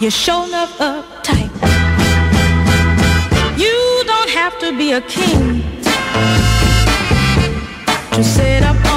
You're sure up uptight. You don't have to be a king to set up.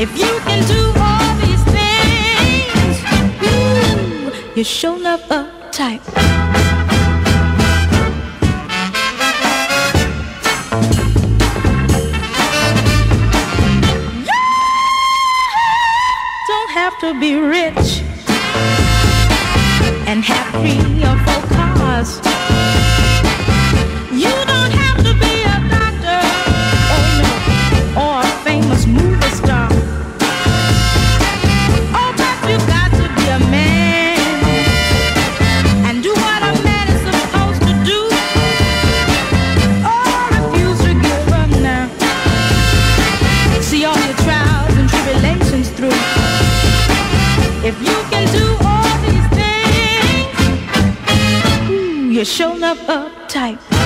If you can do all these things, hmm, you're showing up a type. Don't have to be rich and happy or. you're showing up uptight.